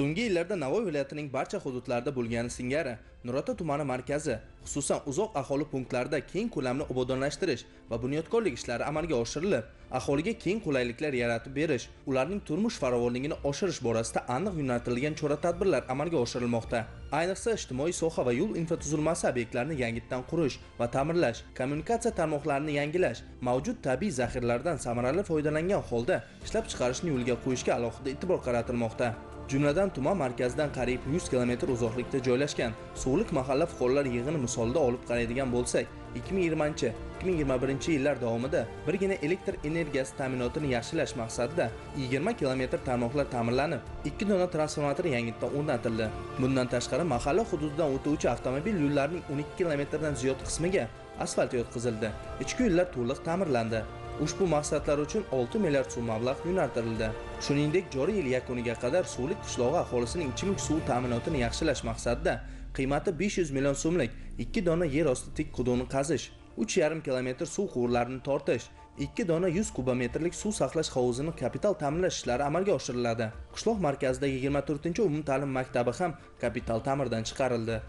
so'nggi yillarda navoiy viloyatining barcha hududlarida bo'lgani singari nurota tumani markazi xususan uzoq aholi punktlarida keng ko'lamli obodonlashtirish va bunyodkorlik ishlari amalga oshirilib aholiga keng qulayliklar yaratib berish ularning turmush farovonligini oshirish borasida aniq yo'naltirilgan chora tadbirlar amalga oshirilmoqda. Ayniqsa ijtimoiy soha va yo'l infratuzilmasi obyektlarini yangitdan qurish va ta'mirlash kommunikatsiya tarmoqlarini yangilash mavjud tabiiy zaxiralardan samarali foydalangan holda ishlab chiqarishni yo'lga qo'yishga alohida e'tibor qaratilmoqda. Jumladan tuman markazidan qariyb 100 kilometr uzoqlikda joylashgan suvliq mahalla fuqarolar yig'ini misolida olib qaraydigan bo'lsak 2020-2021 yillar davomida birgina elektr energiyasi ta'minotini yaxshilash maqsadida 20 kilometr tarmoqlar ta'mirlanib 2 dona transformator yangitdan o'rnatildi. Bundan tashqari mahalla hududidan o'tuvchi avtomobil yo'llarining 12 kilometrdan ziyod qismiga asfalt yotqizildi. Ichki yo'llar to'liq ta'mirlandi. Ushbu maqsadlar uchun 6 milliard so'm mablag' yo'naltirildi. Shuningdek joriy yil yakuniga qadar suvlik qishlog'i aholisining ichimlik suvi ta'minotini yaxshilash maqsadida qiymati 500 million so'mlik 2 dona yer osti tik quduqni qazish 3,5 kilometr suv quvurlarini tortish 2 dona 100 kubometrlik suv saqlash hovuzini kapital ta'mirlash ishlari amalga oshiriladi. Qishloq markazidagi 24 umumta'lim maktabi ham kapital ta'mirdan chiqarildi.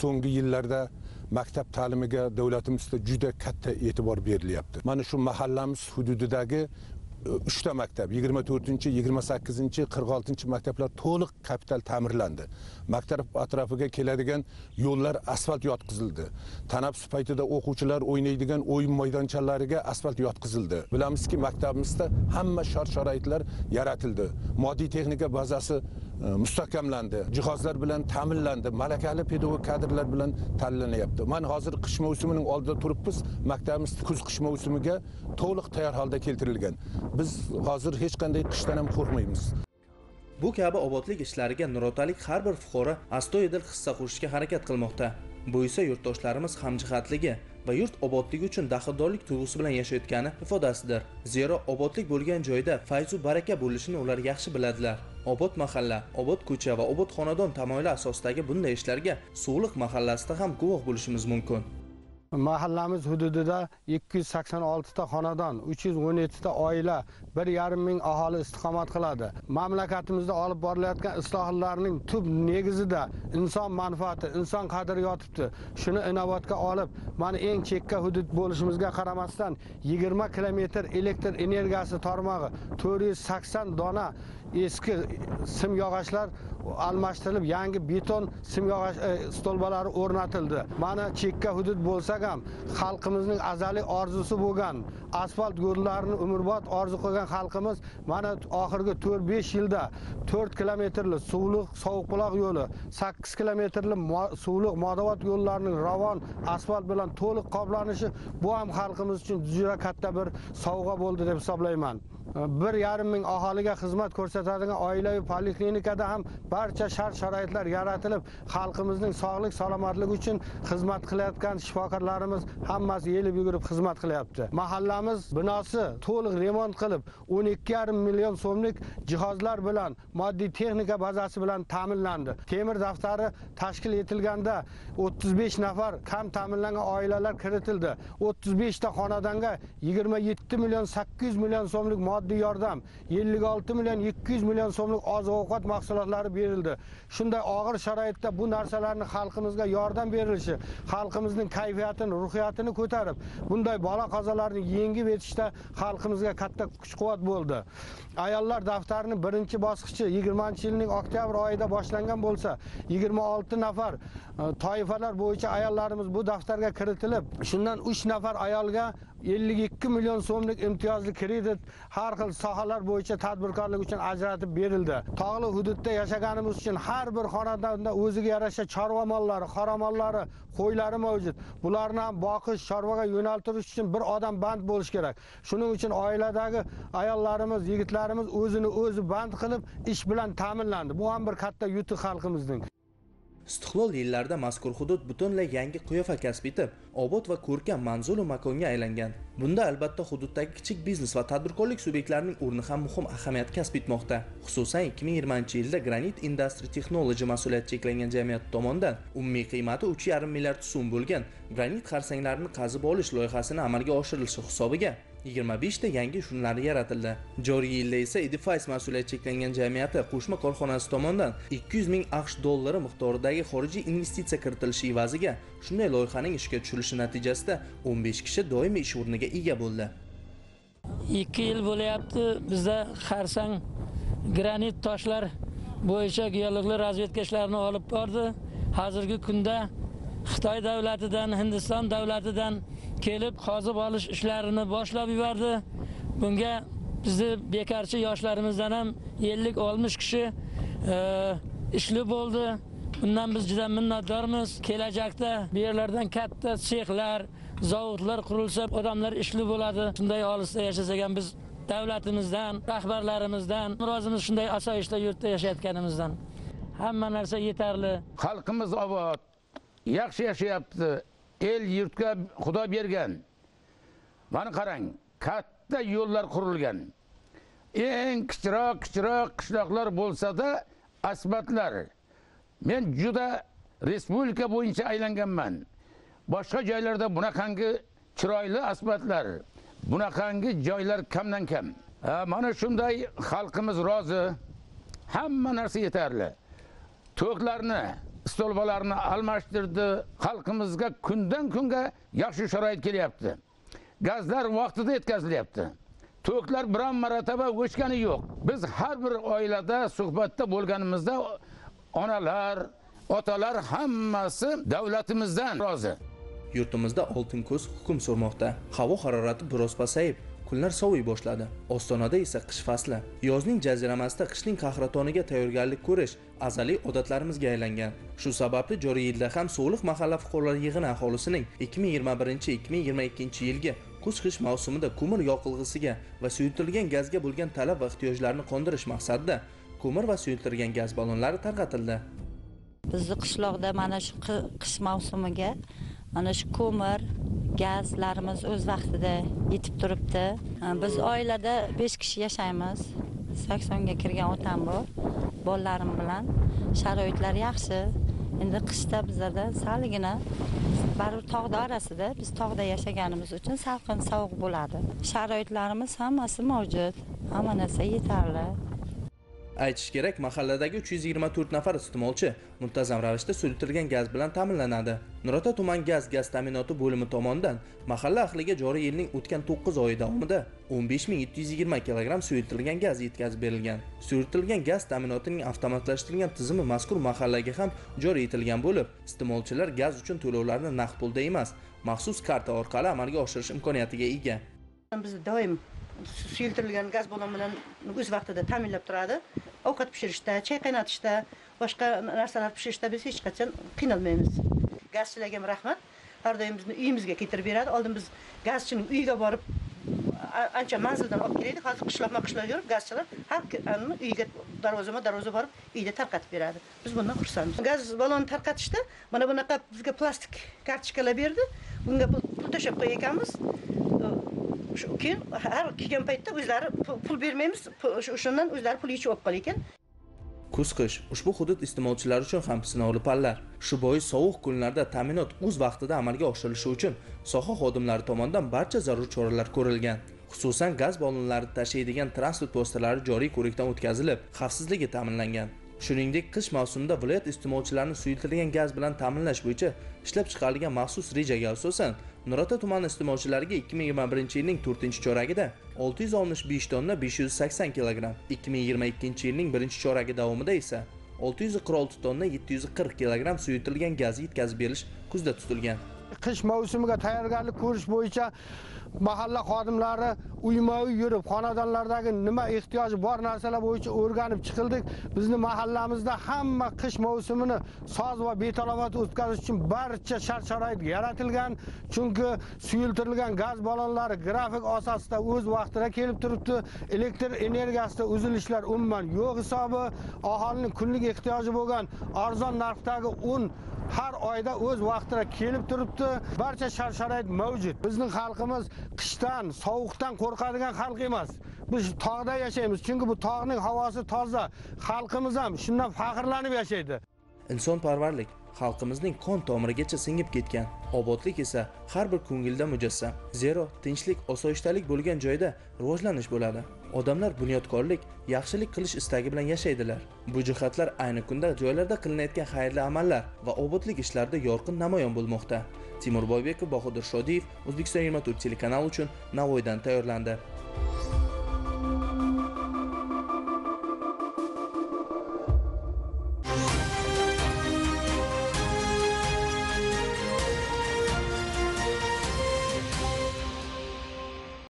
So'nggi yillarda maktab ta'limiga davlatimizda juda katta e'tibor berilyapti. Mana shu mahallamiz hududidagi uchta maktab yigirma to'rtinchi yigirma sakkizinchi qirq oltinchi maktablar to'liq kapital ta'mirlandi. Maktab atrofiga keladigan yo'llar asfalt yotqizildi. Tanaffus paytida o'quvchilar o'ynaydigan o'yin maydonchalariga asfalt yotqizildi. Bilamizki maktabimizda hamma shart sharoitlar yaratildi. Moddiy texnika bazasi mustahkamlandi. Jihozlar bilan ta'minlandi. Malakali pedagog kadrlar bilan tanlanyapti. Mana hozir qish mavsumining oldida turibmiz. Maktabimiz kuz qish mavsumiga to'liq tayyor holda keltirilgan. Biz hozir hech qanday qishdan ham qo'rqmaymiz. Bu kabi obodlik ishlariga nurotalik har bir fuqaro astoydil hissa qo'shishga harakat qilmoqda. Bu esa yurtdoshlarimiz hamjihatligi va yurt obodligi uchun daxldorlik tuyg'usi bilan yashayotgani ifodasidir. Zero obodlik bo'lgan joyda fayzu baraka bo'lishini ular yaxshi biladilar. Obod mahalla obod ko'cha va obod xonadon tamoyili asosidagi bunday ishlarga suvliq mahallasida ham guvoh bo'lishimiz mumkin. Mahallamiz hududida 286 ta xonadon 317 ta oila 1,5 ming aholi istiqomat qiladi. Mamlakatimizda olib borilayotgan islohotlarning tub negizida inson manfaati inson qadri yotibdi. Shuni inobatga olib mana eng chekka hudud bo'lishimizga qaramasdan 20 kilometr elektr energiyasi tarmog'i 480 dona eski simyog'ochlar almashtirilib yangi beton simyog'och e, stolbalari o'rnatildi. Mana chekka hudud bo'lsa ham xalqimizning azaliy orzusi bo'lgan asfalt yo'llarini umrbod orzu qilgan xalqimiz mana oxirgi to'rt besh yilda to'rt kilometrli suvliq sovuqbuloq yo'li sakkiz kilometrli suvliq modavot yo'llarining ravon asfalt bilan to'liq qoplanishi bu ham xalqimiz uchun juda katta bir sovg'a bo'ldi deb hisoblayman. Bir yarim ming aholiga xizmat ko'rsatadigan oilaviy poliklinikada ham barcha shart sharoitlar yaratilib xalqimizning sog'lik salomatligi uchun xizmat qilayotgan shifokorlarimiz hammasi yelib yugurib xizmat qilyapti. Mahallamiz binosi to'liq remont qilib o'n ikki yarim million so'mlik jihozlar bilan moddiy texnika bazasi bilan ta'minlandi. Temir daftari tashkil etilganda o'ttiz besh nafar kam ta'minlangan oilalar kiritildi. O'ttiz beshta xonadonga yigirma yetti million sakkiz yuz million so'mlik moddiy yordam 56 million 200 million so'mlik oziq ovqat mahsulotlari berildi. Shunday og'ir sharoitda bu narsalarni xalqimizga yordam berilishi xalqimizning kayfiyatini ruhiyatini ko'tarib bunday bola qazolarni yengib etishda xalqimizga katta kuch quvvat bo'ldi. Ayollar daftarini birinchi bosqichi 20 yilning oktyabr oyida boshlangan bo'lsa 26 nafar e, toifalar bo'yicha ayollarimiz bu daftarga kiritilib shundan 3 nafar ayolga 52 million so'mlik imtiyozli kredit har xil sohalar bo'yicha tadbirkorlik uchun ajratib berildi. Tog'li hududda yashaganimiz uchun har bir xonadonda o'ziga yarasha chorva mollari qoramollari qo'ylari mavjud. Bularni ham boqish chorvaga yo'naltirish uchun bir odam band bo'lishi kerak. Shuning uchun oiladagi ayollarimiz yigitlarimiz o'zini o'zi band qilib ish bilan ta'minlandi. Bu ham bir katta yutuq xalqimizning. Istiqlol yillarida mazkur hudud butunlay yangi qiyofa kasb etib obod va ko'rkam manzulu makonga aylangan. Bunda albatta hududdagi kichik biznes va tadbirkorlik subyektlarining o'rni ham muhim ahamiyat kasb etmoqda. Xususan 2020 yilda granit industry technology mas'uliyati cheklangan jamiyati tomonidan umumiy qiymati 3,5 milliard so'm bo'lgan granit xarsanglarini qazib olish loyihasini amalga oshirilishi hisobiga 25 ta yangi ish o'rinlari yaratildi. Joriy yilda esa edifice mas'uliyati cheklangan jamiyati qo'shma korxonasi tomonidan 200 ming aqsh dollari miqdoridagi xorijiy investitsiya kiritilishi evaziga shunday loyihaning ishga tushirilishi natijasida 15 kishi doimiy ish o'rniga ega bo'ldi. Ikki yil bo'lyapti bizda xarsang granit toshlar bo'yicha geologlar razvedka ishlarini olib bordi. Hozirgi kunda xitoy davlatidan hindiston davlatidan kelib qozib olish ishlarini boshlab yubordi. Bunga bizni bekorchi yoshlarimizdan ham ellik oltmish kishi e, ishli bo'ldi. Bundan biz juda minnatdormiz. Kelajakda bu yerlardan katta sexlar zavodlar qurilsa odamlar ishli bo'ladi. Shunday olisda yashasak ham biz davlatimizdan rahbarlarimizdan rozimiz shunday osoyishta yurtda yashayotganimizdan hamma narsa yetarli. Xalqimiz obod. Yaxshi yashayapti. El yurtga xudo bergan. Mana qarang katta yo'llar qurilgan. Eng kichikroq kichroq qishloqlar bo'lsada asbatlar. Men juda respublika bo'yicha aylanganman. Boshqa joylarda bunaqangi chiroyli asbatlar bunaqangi joylar kamdan kam. Ha, mana shunday xalqimiz rozi. Hamma narsa yetarli. To'klarni stolbalarni almashtirdi. Xalqimizga kundan kunga yaxshi sharoit kelyapti. Gazlar vaqtida yetkazilyapti. To'klar biron marotaba o'chgani yo'q. Biz har bir oilada suhbatda bo'lganimizda onalar otalar hammasi davlatimizdan rozi. Yurtimizda oltin ko'z hukm surmoqda. Havo harorati biroz pasayib kunlar soviy boshladi. Ostonada esa qish fasli. Yozning jaziramasida qishning qahratoniga tayyorgarlik ko'rish azaliy odatlarimizga aylangan. Shu sababli joriy yilda ham so'liq mahalla fuqarolar yig'ini aholisining 2021-2022 yilgi kuz qish mavsumida ko'mir yoqilg'isiga va suyultirilgan gazga bo'lgan talab va ehtiyojlarni qondirish maqsadida ko'mir va suyultirilgan gaz ballonlari tarqatildi. Bizni qishloqda mana shu qish mavsumiga mana shu ko'mir gazlarimiz o'z vaqtida yetib turibdi. Biz oilada besh kishi yashaymiz. Saksonga kirgan otam bor bolalarim bilan. Sharoitlar yaxshi. Endi qishda bizada salgina baribir tog' davrasida biz tog'da yashaganimiz uchun salqin sovuq bo'ladi. Sharoitlarimiz hammasi mavjud. Hamma narsa yetarli aytish kerak mahalladagi 324 nafar iste'molchi muntazam ravishda suyultirilgan gaz bilan ta'minlanadi. Nurota tuman gaz gaz ta'minoti bo'limi tomonidan mahalla ahliga joriy yilning o'tgan 9 oyi davomida 15720 kg suyultirilgan gaz yetkazib berilgan. Suyultirilgan gaz ta'minotining avtomatlashtirilgan tizimi mazkur mahallaga ham joriy etilgan bo'lib iste'molchilar gaz uchun to'lovlarni naqd pulda emas maxsus karta orqali amalga oshirish imkoniyatiga ega. Biz doim suyultirilgan gaz bo'limi bilan o'z vaqtida ta'minlab turadi. Ovqat pishirishda choy qaynatishda boshqa narsalar pishirishda biz hech qachon qiynalmaymiz. Gazchilarga ham rahmat. Har doim bizni uyimizga keltirib beradi. Oldin biz gazchining uyiga borib ancha manzildan olib kelaydi hozir qishloqma qishloq yurib gazchilar har ki- uyiga darvozama darvoza borib uyda tarqatib beradi. Biz bundan xursandmiz. Gaz balonni tarqatishda mana bunaqa bizga plastik kartochkalar berdi. Bunga pul to'shab tashlab qo'ygan ekanmiz. Shu keyin har kelgan paytda o'zlari pul bermaymiz o'shandan o'zlari pul yechib olib qolar ekan kuz qish ushbu hudud iste'molchilari uchun ham sinovli pallar. Shu bois sovuq kunlarda ta'minot o'z vaqtida amalga oshirilishi uchun soha xodimlari tomonidan barcha zarur choralar ko'rilgan. Xususan gaz ballonlarini tashiydigan transport vositalari joriy ko'rikdan o'tkazilib xavfsizligi ta'minlangan. Shuningdek qish mavsumida viloyat iste'molchilarini suyultirilgan gaz bilan ta'minlash bo'yicha ishlab chiqarilgan maxsus rejaga asosan nurota tumani iste'molchilariga 2021 yilning 4 choragida 665 tonna 580 kg 2022 yilning 1 choragi davomida esa 646 tonna 740 kg suyultirilgan gaz yetkazib berish ko'zda tutilgan. Qish mavsumiga tayyorgarlik ko'rish bo'yicha mahalla xodimlari uyma uy yurib xonadonlardagi nima ehtiyoji bor narsalar bo'yicha o'rganib chiqildik. Bizni mahallamizda hamma qish mavsumini soz va betalovat o'tkazish uchun barcha shart sharoit yaratilgan. Chunki suyultirilgan gaz ballonlari grafik asosida o'z vaqtida kelib turibdi. Elektr energiyasida uzilishlar umuman yo'q hisobi. Aholining kunlik ehtiyoji bo'lgan arzon narxdagi un har oyda o'z vaqtida kelib turibdi. Barcha shart sharoit mavjud. Bizning xalqimiz qishdan sovuqdan qo'rqadigan xalq emas. Biz tog'da yashaymiz chunki bu tog'ning havosi toza. Xalqimiz ham shundan faxrlanib yashaydi. Insonparvarlik xalqimizning qon tomirigacha singib ketgan obodlik esa har bir ko'ngilda mujassam zero tinchlik osoyishtalik bo'lgan joyda rivojlanish bo'ladi. Odamlar bunyodkorlik yaxshilik qilish istagi bilan yashaydilar. Bu jihatlar ayni kunda joylarda qilinayotgan xayrli amallar va obodlik ishlarida yorqin namoyon bo'lmoqda. Timur boybekov bahodir shodiyev o'zbekiston 24 telekanali uchun navoiydan tayyorlandi.